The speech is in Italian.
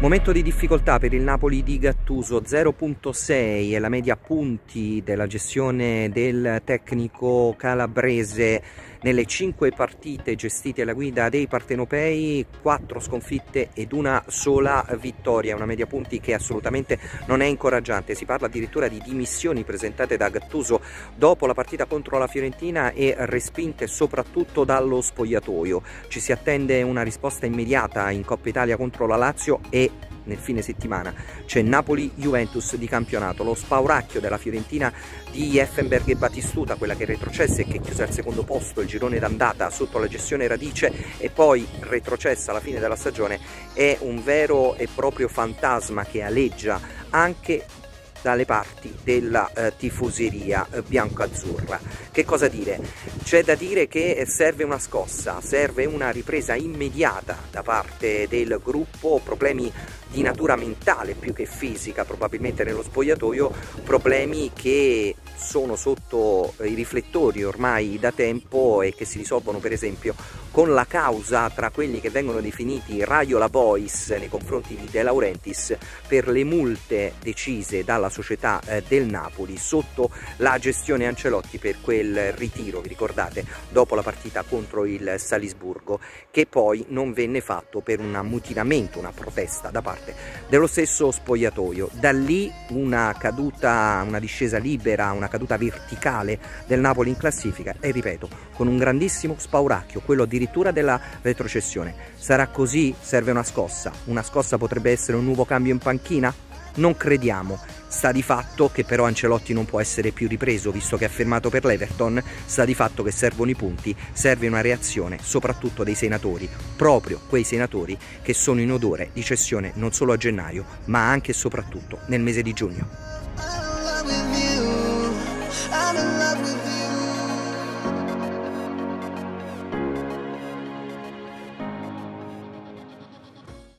Momento di difficoltà per il Napoli di Gattuso, 0.6 è la media punti della gestione del tecnico calabrese nelle 5 partite gestite alla guida dei partenopei, 4 sconfitte ed una sola vittoria, una media punti che assolutamente non è incoraggiante, si parla addirittura di dimissioni presentate da Gattuso dopo la partita contro la Fiorentina e respinte soprattutto dallo spogliatoio, ci si attende una risposta immediata in Coppa Italia contro la Lazio e nel fine settimana c'è Napoli-Juventus di campionato, lo spauracchio della Fiorentina di Effenberg e Battistuta, quella che retrocesse e che chiuse al secondo posto il girone d'andata sotto la gestione Radice e poi retrocessa alla fine della stagione, è un vero e proprio fantasma che aleggia anche dalle parti della eh, tifoseria eh, bianco-azzurra. Che cosa dire? C'è da dire che serve una scossa, serve una ripresa immediata da parte del gruppo, problemi di natura mentale più che fisica probabilmente nello spogliatoio, problemi che sono sotto i riflettori ormai da tempo e che si risolvono per esempio con la causa tra quelli che vengono definiti Raiola Boys nei confronti di De Laurentiis per le multe decise dalla società eh, del Napoli sotto la gestione Ancelotti per quel ritiro, vi ricordate, dopo la partita contro il Salisburgo, che poi non venne fatto per un ammutinamento, una protesta da parte dello stesso spogliatoio. Da lì una caduta, una discesa libera, una caduta verticale del Napoli in classifica e ripeto, con un grandissimo spauracchio, quello addirittura della retrocessione. Sarà così? Serve una scossa. Una scossa potrebbe essere un nuovo cambio in panchina? Non crediamo. Sta di fatto che però Ancelotti non può essere più ripreso visto che ha fermato per l'Everton, sta di fatto che servono i punti, serve una reazione soprattutto dei senatori, proprio quei senatori che sono in odore di cessione non solo a gennaio ma anche e soprattutto nel mese di giugno.